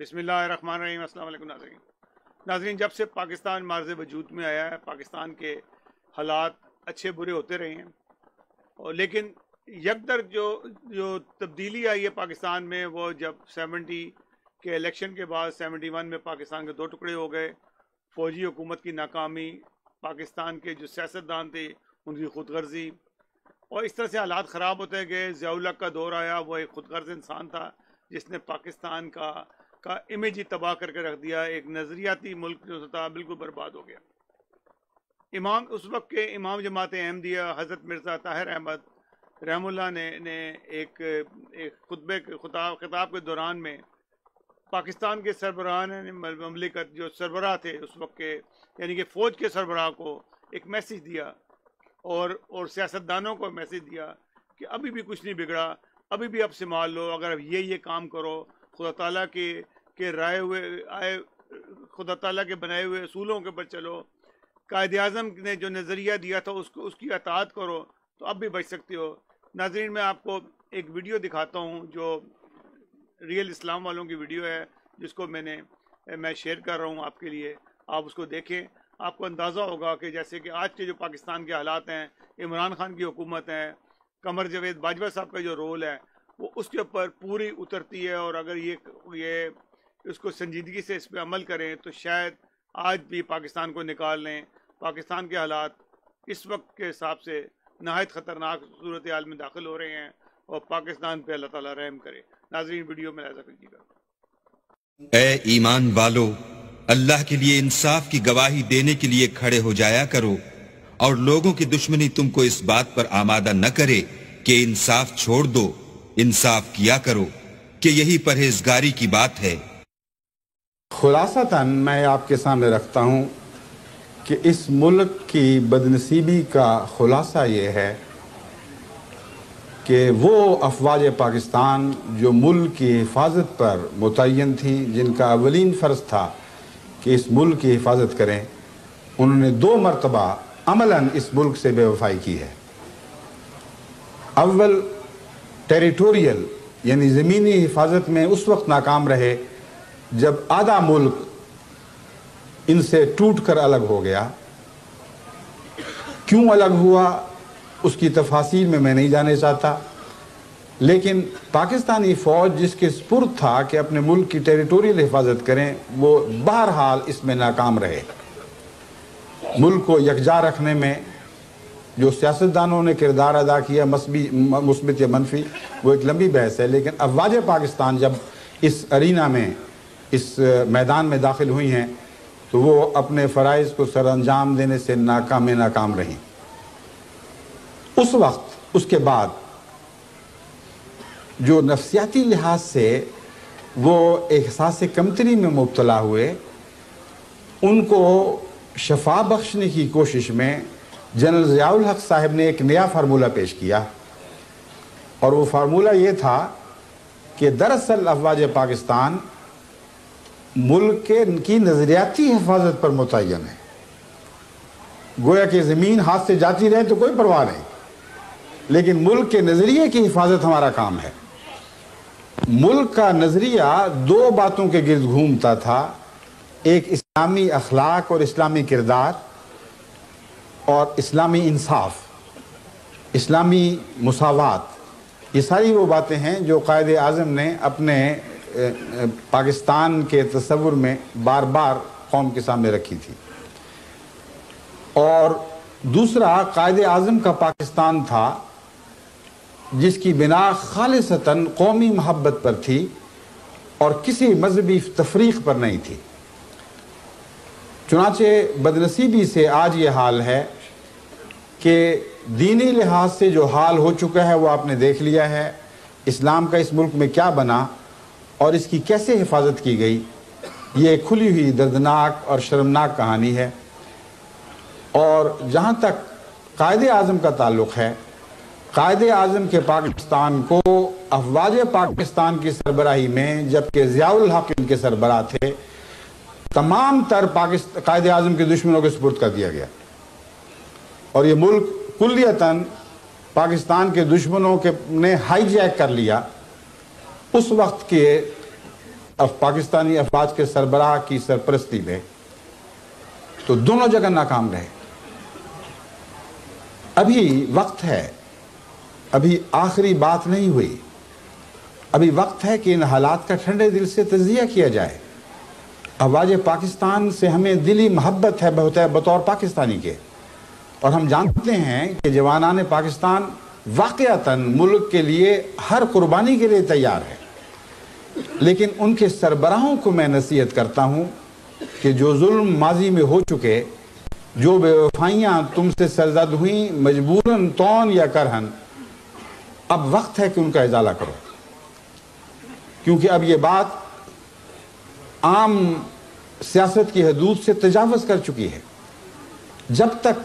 बिसमीम नाजरीन। नाजरीन, जब से पाकिस्तान मार्ज वजूद में आया है, पाकिस्तान के हालात अच्छे बुरे होते रहे हैं, और लेकिन यकदर जो जो तब्दीली आई है पाकिस्तान में, वो जब सेवेंटी के इलेक्शन के बाद, सेवेंटी वन में पाकिस्तान के दो टुकड़े हो गए, फौजी हुकूमत की नाकामी, पाकिस्तान के जो सियासतदान थे, उनकी खुद गर्जी और इस तरह से हालात ख़राब होते गए। ज़ियाउल्ला का दौर आया, वो एक खुद गर्ज इंसान था, जिसने पाकिस्तान का का इमेज ही तबाह करके रख दिया, एक नज़रियाती मुल्क जो था बिल्कुल बर्बाद हो गया। इमाम, उस वक्त के इमाम जमात अहमदिया, हज़रत मिर्ज़ा ताहिर अहमद रहमुल्ला ने ने एक एक खुतबे, खिताब खिताब के दौरान में पाकिस्तान के सरबराह ममलिकत जो सरबराह थे उस वक्त के, यानी कि फ़ौज के सरबराह को एक मैसेज दिया और और सियासतदानों को मैसेज दिया कि अभी भी कुछ नहीं बिगड़ा, अभी भी आप संभाल लो, अगर ये ये काम करो खुदा ताला के के राय हुए, आए, खुदा ताला के बनाए हुए असूलों के ऊपर चलो। कायद अजम ने जो नज़रिया दिया था, उसको, उसकी अतात करो तो अब भी बच सकते हो। नाजरीन, मैं आपको एक वीडियो दिखाता हूँ, जो रियल इस्लाम वालों की वीडियो है, जिसको मैंने, मैं शेयर कर रहा हूँ आपके लिए। आप उसको देखें। आपको अंदाज़ा होगा कि जैसे कि आज के जो पाकिस्तान के हालात हैं, इमरान खान की हुकूमत है, कमर जवेद बाजवा साहब का जो रोल है वो उसके ऊपर पूरी उतरती है और अगर ये ये उसको संजीदगी से इस पर अमल करें तो शायद आज भी पाकिस्तान को निकाल लें। पाकिस्तान के हालात इस वक्त के हिसाब से नहायत ख़तरनाक सूरत हाल में दाखिल हो रहे हैं और पाकिस्तान पर अल्लाह ताला रहम करे। नाजरीन, वीडियो में ऐसा कीजिएगा ए ईमान वालो, अल्लाह के लिए इंसाफ की गवाही देने के लिए खड़े हो जाया करो और लोगों की दुश्मनी तुमको इस बात पर आमादा न करे कि इंसाफ छोड़ दो। इंसाफ किया करो कि यही परहेजगारी की बात है। खुलासतन मैं आपके सामने रखता हूँ कि इस मुल्क की बदनसीबी का खुलासा ये है कि वो अफवाज पाकिस्तान जो मुल्क की हिफाजत पर मुतन थी, जिनका अवलिन फ़र्ज़ था कि इस मुल्क की हिफाजत करें, उन्होंने दो मरतबा अमला इस मुल्क से बेवफाई की है। अव्वल टेरिटोरियल, यानी ज़मीनी हिफाजत में उस वक्त नाकाम रहे जब आधा मुल्क इनसे टूट कर अलग हो गया। क्यों अलग हुआ, उसकी तफासिल में मैं नहीं जाने चाहता। लेकिन पाकिस्तानी फ़ौज जिसके स्पुर था कि अपने मुल्क की टेरिटोरियल हिफाजत करें, वो बहरहाल इसमें नाकाम रहे। मुल्क को यकजा रखने में जो सियासतदानों ने किरदार अदा किया, मसबी मुस्बित या मनफी, वो एक लंबी बहस है, लेकिन अफवाज पाकिस्तान जब इस अरीना में, इस मैदान में दाखिल हुई हैं तो वो अपने फ़रज़ को सर अंजाम देने से नाकाम नाकाम रही। उस वक्त, उसके बाद, जो नफसियाती लिहाज से वो एहसास कमतरी में मुबतला हुए, उनको शफा बख्शने की कोशिश में जनरल ज़ियाउल हक साहब ने एक नया फार्मूला पेश किया। और वो फार्मूला ये था कि दरअसल अफवाज पाकिस्तान मुल्क के की नज़रियाती हिफाजत पर मुतन है। गोया कि ज़मीन हाथ से जाती रहे तो कोई परवाह नहीं। लेकिन मुल्क के नज़रिए की हिफाजत हमारा काम है। मुल्क का नज़रिया दो बातों के गिर्द घूमता था। एक इस्लामी अखलाक और इस्लामी किरदार। और इस्लामी इंसाफ, इस्लामी मसावत, ये सारी वो बातें हैं जो कायद अजम ने अपने पाकिस्तान के तस्वुर में बार बार कौम के सामने रखी थी। और दूसरा कायद अजम का पाकिस्तान था, जिसकी बिना खालसता कौमी महब्बत पर थी और किसी मजहबी तफरीक पर नहीं थी। चुनाचे बदनसीबी से आज ये हाल है कि दीनी लिहाज से जो हाल हो चुका है वो आपने देख लिया है। इस्लाम का इस मुल्क में क्या बना और इसकी कैसे हिफाजत की गई, ये खुली हुई दर्दनाक और शर्मनाक कहानी है। और जहाँ तक कायद आज़म का ताल्लुक़ है, कायद आज़म के पाकिस्तान को अफवाज पाकिस्तान की सरबराही में, जबकि ज़ियाउल हक इनके सरबराह थे, तमाम तर पाकिस्तान कायद आज़म के दुश्मनों के सपुर्द कर दिया गया। और ये मुल्क कुल्लियता पाकिस्तान के दुश्मनों के ने हाईजैक कर लिया। उस वक्त के अफ, पाकिस्तानी अफवाज के सरबराह की सरपरस्ती में तो दोनों जगह नाकाम रहे। अभी वक्त है, अभी आखिरी बात नहीं हुई। अभी वक्त है कि इन हालात का ठंडे दिल से तजिया किया जाए। अफवाज पाकिस्तान से हमें दिली मोहब्बत है बहुत है बतौर पाकिस्तानी के। और हम जानते हैं कि जवाना ने पाकिस्तान वाकता मुल्क के लिए हर कुर्बानी के लिए तैयार है। लेकिन उनके सरबराहों को मैं नसीहत करता हूँ कि जो जुल्म माजी में हो चुके, जो बेवफाइयाँ तुमसे सरजद हुई, मजबूरन, तौन या करहन, अब वक्त है कि उनका इजाला करो। क्योंकि अब ये बात आम सियासत की हदूद से तजावज़ कर चुकी है। जब तक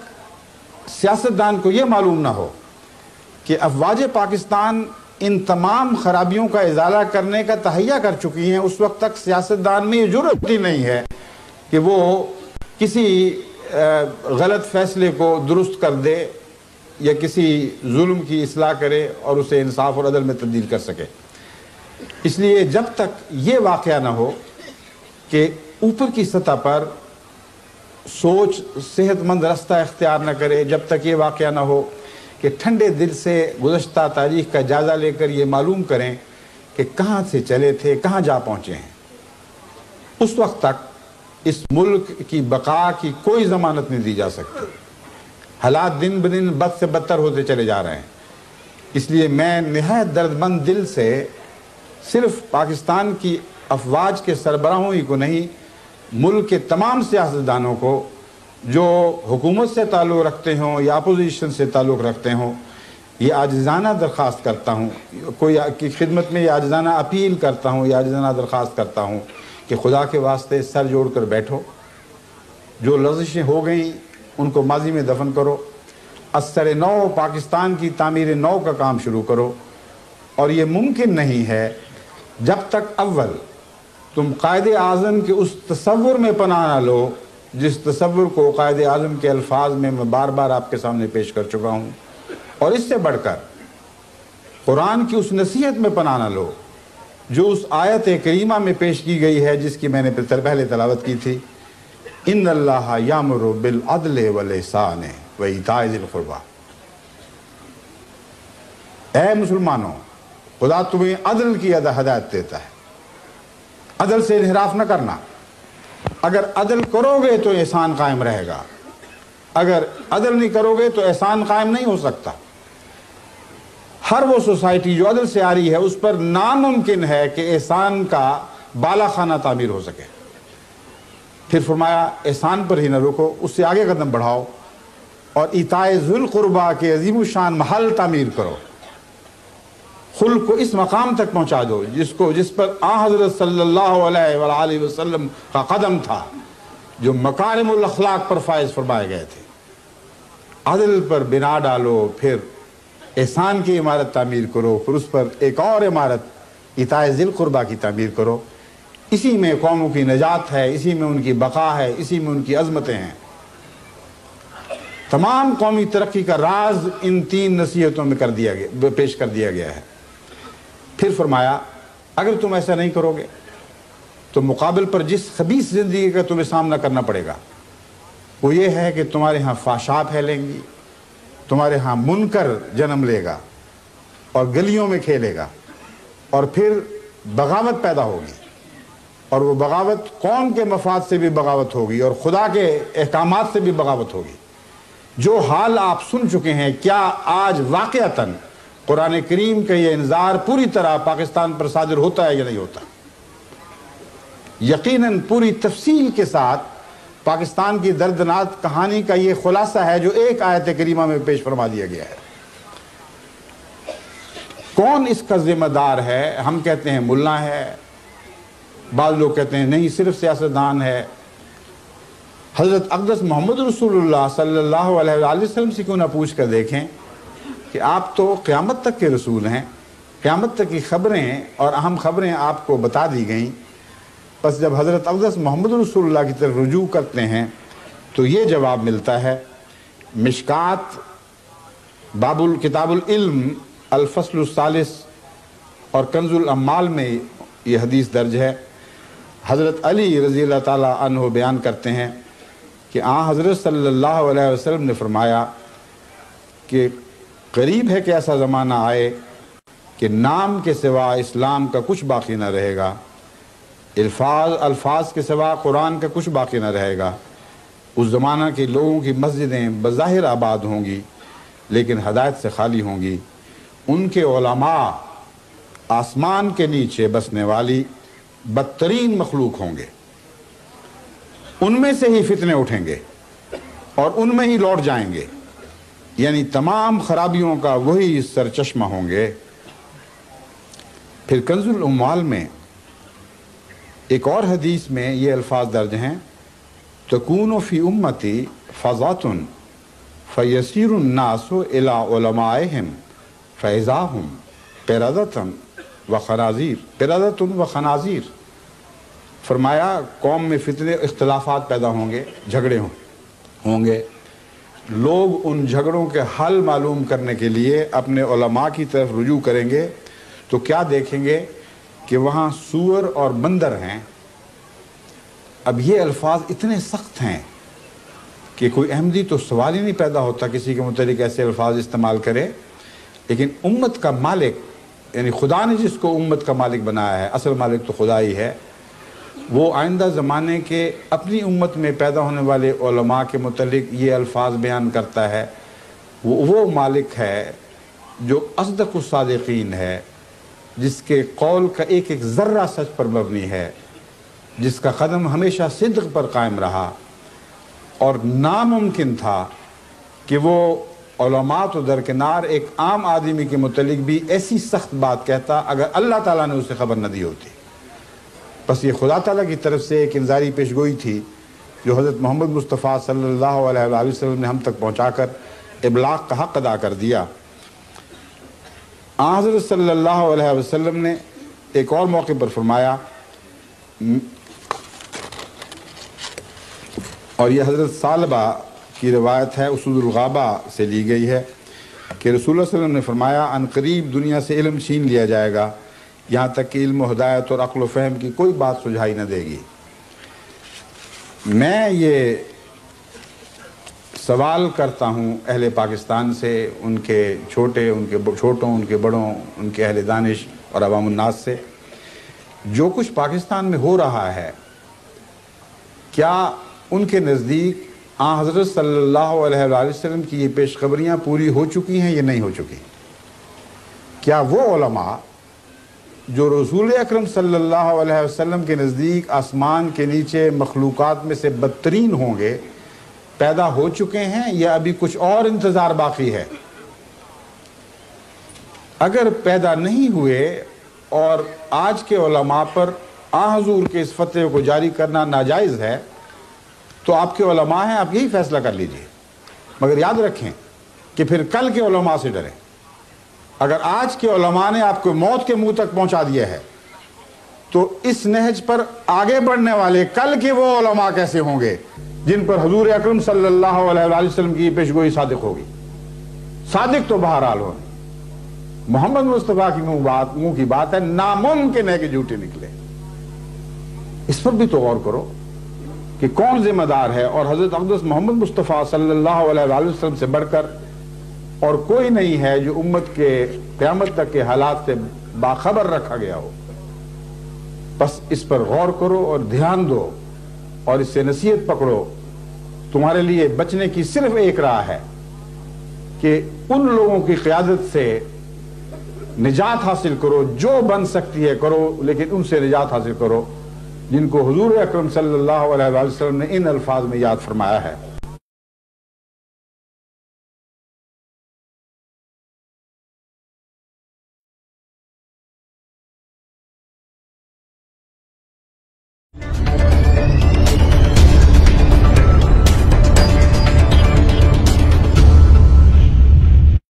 सियासतदान को यह मालूम ना हो कि अफवाज पाकिस्तान इन तमाम खराबियों का इजाला करने का तहैया कर चुकी हैं। उस वक्त तक सियासतदान में ये ज़रूरत ही नहीं है कि वो किसी गलत फैसले को दुरुस्त कर दे या किसी जुल्म की असलाह करे और उसे इंसाफ और अदल में तब्दील कर सके। इसलिए जब तक ये वाक़ ना हो कि ऊपर की सतह पर सोच, सेहतमंद रास्ता इख्तियार न करे, जब तक ये वाक़ ना हो कि ठंडे दिल से गुज्त तारीख का जायज़ा लेकर ये मालूम करें कि कहाँ से चले थे, कहाँ जा पहुँचे हैं। उस वक्त तक इस मुल्क की बका की कोई ज़मानत नहीं दी जा सकती। हालात दिन ब दिन बद से बदतर होते चले जा रहे हैं। इसलिए मैं नहायत दर्दमंद दिल से सिर्फ़ पाकिस्तान की अफवाज के सरबराहों ही को नहीं मुल्क के तमाम सियासतदानों को, जो हुकूमत से ताल्लुक़ रखते हों या अपोजिशन से ताल्लुक़ रखते हों, ये आजाना दरख्वास्त करता हूँ। कोई की खिदमत में ये आजाना अपील करता हूँ, या आजाना दरख्वास्त करता हूँ कि खुदा के वास्ते सर जोड़ कर बैठो। जो लजिशें हो गई, उनको माजी में दफन करो। असर नौ पाकिस्तान की तामीर नौ का काम शुरू करो। और ये मुमकिन नहीं है, जब तक अव्वल तुम कायद आज़म के उस तस्वुर में पनाह ना लो, जिस तस्वुर को कायद आज़म के अल्फाज में मैं बार बार आपके सामने पेश कर चुका हूँ। और इससे बढ़कर, कुरान की उस नसीहत में पनाह ना लो, जो उस आयत करीमा में पेश की गई है, जिसकी मैंने पहले तलावत की थी इन अल्लाह यामर बिल अदल वलसान वही ताज़ुर्बा ए मुसलमानों, खुदा तुम्हें अदल की हदायत देता है। अदल से इनहराफ न करना। अगर अदल करोगे तो एहसान कायम रहेगा। अगर अदल नहीं करोगे तो एहसान कायम नहीं हो सकता। हर वो सोसाइटी जो अदल से आ रही है, उस पर नामुमकिन है कि एहसान का बाला खाना तामीर हो सके। फिर फरमाया, एहसान पर ही न रुको, उससे आगे कदम बढ़ाओ और इताए जुल्कुरबा के अजीम शान महल तामीर करो। खुल को इस मकाम तक पहुँचा दो, जिसको, जिस पर आ हज़रत सल्लल्लाहु का कदम था, जो मकारम अखलाक पर फायज फरमाए गए थे। अदल पर बिना डालो, फिर एहसान की इमारत तामीर करो, फिर उस पर एक और इमारत, इताए ज़िलकुरबा की तामीर करो। इसी में कौमों की नजात है, इसी में उनकी बका है, इसी में उनकी अजमतें हैं। तमाम कौमी तरक्की का राज इन तीन नसीहतों में कर दिया गया, पेश कर दिया गया है। फिर फरमाया, अगर तुम ऐसा नहीं करोगे तो मुकाबल पर जिस खबीस ज़िंदगी का तुम्हें सामना करना पड़ेगा, वो ये है कि तुम्हारे यहाँ फाशा फैलेंगी, तुम्हारे यहाँ मुनकर जन्म लेगा और गलियों में खेलेगा और फिर बगावत पैदा होगी और वो बगावत कौम के मफाद से भी बगावत होगी और खुदा के अहकाम से भी बगावत होगी। जो हाल आप सुन चुके हैं, क्या आज वाक़ता कुरान करीम का ये इंतज़ार पूरी तरह पाकिस्तान पर साजिर होता है या नहीं होता? यकीनन पूरी तफसील के साथ पाकिस्तान की दर्दनाक कहानी का ये खुलासा है जो एक आयत करीमा में पेश फरमा दिया गया है। कौन इसका जिम्मेदार है? हम कहते हैं मुल्ला है। बाद लोग कहते हैं नहीं, सिर्फ़ सियासतदान है। हज़रत अकदस मोहम्मद रसूलुल्लाह वसल्लम से क्यों ना पूछ कर देखें? कि आप तो क़्यामत तक के रसूल हैं, क़्यामत तक की ख़बरें और अहम ख़बरें आपको बता दी गई। बस जब हज़रत अफदस मोहम्मद रसूलुल्लाह की तरफ़ रुजू करते हैं तो ये जवाब मिलता है, मिशकात बाबुल किताबुल इल्म अलफसलसालिस और कंजुल अम्माल में ये हदीस दर्ज है। हज़रत अली रज़ी अन्हो बयान करते हैं कि आ हज़रत सल्लल्लाहु अलैहि वसल्लम ने फरमाया कि करीब है कि ऐसा ज़माना आए कि नाम के सिवा इस्लाम का कुछ बाकी ना रहेगा। अल्फाज अल्फाज के सिवा कुरान का कुछ बाकी ना रहेगा। उस ज़माना के लोगों की मस्जिदें बज़ाहिर आबाद होंगी, लेकिन हदायत से खाली होंगी। उनके आसमान के नीचे बसने वाली बदतरीन मखलूक होंगे। उनमें से ही फितने उठेंगे और उनमें ही लौट जाएँगे। यानी तमाम खराबियों का वही सरचश्मा होंगे। फिर कंजुल उम्माल में एक और हदीस में ये अल्फाज दर्ज हैं, तकून फ़ी उम्मती फ़जातन फ़यसरनासो अलामाहम फ़ैज़ाहम पेरादतन व खनाजीर, पेरादतन व खनाजीर। फरमाया, कौम में फितने इख्तलाफात पैदा होंगे, झगड़े हों होंगे। लोग उन झगड़ों के हल मालूम करने के लिए अपने उलमा की तरफ़ रुजू करेंगे तो क्या देखेंगे कि वहाँ सूअर और बंदर हैं। अब ये अल्फाज इतने सख्त हैं कि कोई अहमदी तो सवाल ही नहीं पैदा होता किसी के मुतलिक ऐसे अल्फाज इस्तेमाल करे। लेकिन उम्मत का मालिक, यानी खुदा ने जिसको उम्मत का मालिक बनाया है, असल मालिक तो खुदा ही है वो आइंदा ज़माने के अपनी उम्मत में पैदा होने वाले के मतलब ये अल्फाज बयान करता है। वो वो मालिक है जो असदक सादीन है, जिसके कौल का एक एक ज़र्रा सच पर मबनी है, जिसका कदम हमेशा सिद्क पर कायम रहा। और नामुमकिन था कि वो तो दरकिनार एक आम आदमी के मतलब भी ऐसी सख्त बात कहता, अगर अल्लाह ताला ने उसे खबर न दी होती। बस ये खुदा ताला की तरफ़ से एक इंजारी पेश गोई थी, जो हज़रत मोहम्मद मुस्तफ़ा अलैहि वसल्लम ने हम तक पहुँचा कर इबलाग का हक अदा कर दिया। हज़रत अलैहि वसल्लम ने एक और मौके पर फरमाया, और यह हज़रत सालबा की रवायत है उसूलगाबा से ली गई है, कि रसूल वसल्लम ने फरमाया अनकरीब दुनिया से इल्म छीन लिया जाएगा। यहाँ तक कि इल्म हदायत और अक्ल फ़हम की कोई बात सुझाई न देगी। मैं ये सवाल करता हूँ अहल पाकिस्तान से, उनके छोटे, उनके छोटों, उनके बड़ों, उनके अहल दानिश और अवामनास से। जो कुछ पाकिस्तान में हो रहा है, क्या उनके नज़दीक आ हज़रत सल्लल्लाहु अलैहि वसल्लम की ये पेशखबरियाँ पूरी हो चुकी हैं या नहीं हो चुकी? क्या वो जो रसूल अक्रम वसल्लम के नज़दीक आसमान के नीचे मखलूक़ात में से बदतरीन होंगे, पैदा हो चुके हैं या अभी कुछ और इंतज़ार बाकी है? अगर पैदा नहीं हुए और आज के उलमा पर आ हजूर के इस फतह को जारी करना नाजायज़ है तो आपके हैं, आप यही फैसला कर लीजिए। मगर याद रखें कि फिर कल के उलमा से डरें। अगर आज के उलमा ने आपको मौत के मुँह तक पहुँचा दिया है तो इस नहज पर आगे बढ़ने वाले कल के वो उलमा कैसे होंगे, जिन पर हजूर अक्रम सल्लल्लाहु की पेशगोई सादिक होगी। सादिक तो बहरहाल हो मोहम्मद मुस्तफ़ा की मुँह बात, मुँह की बात है, नामुमकिन है कि झूठे निकले। इस पर भी तो गौर करो कि कौन जिम्मेदार है, और हज़रत अब्दुल मोहम्मद मुस्तफ़ा सल्लल्लाहु अलैहि वसल्लम से बढ़कर और कोई नहीं है जो उम्मत के क्यामत तक के हालात से बाखबर रखा गया हो। बस इस पर गौर करो और ध्यान दो और इससे नसीहत पकड़ो। तुम्हारे लिए बचने की सिर्फ़ एक राह है कि उन लोगों की क्यादत से निजात हासिल करो, जो बन सकती है करो, लेकिन उनसे निजात हासिल करो, जिनको हजूर अक्रम सल्लल्लाहु अलैहि वसल्लम ने इन अल्फाज में याद फरमाया है।